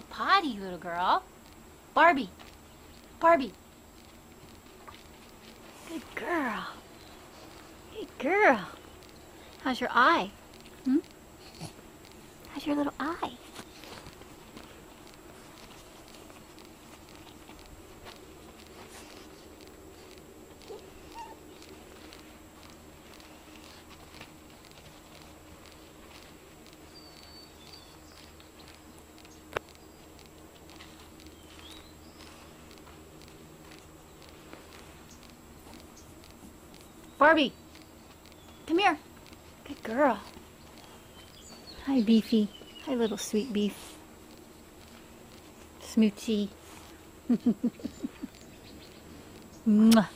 Good potty, little girl. Barbie. Barbie. Good girl. Good girl. How's your eye? Hmm? How's your little eye? Barbie, come here. Good girl. Hi, Beefy. Hi, little sweet beef. Smoochy. Mwah.